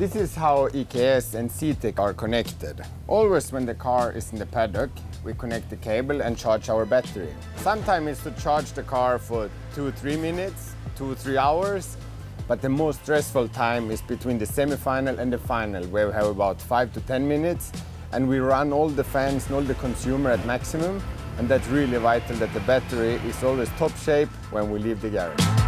This is how EKS and CTEK are connected. Always when the car is in the paddock, we connect the cable and charge our battery. Sometimes it's to charge the car for two, three minutes, two, three hours, but the most stressful time is between the semi-final and the final, where we have about five to 10 minutes, and we run all the fans and all the consumer at maximum, and that's really vital that the battery is always top shape when we leave the garage.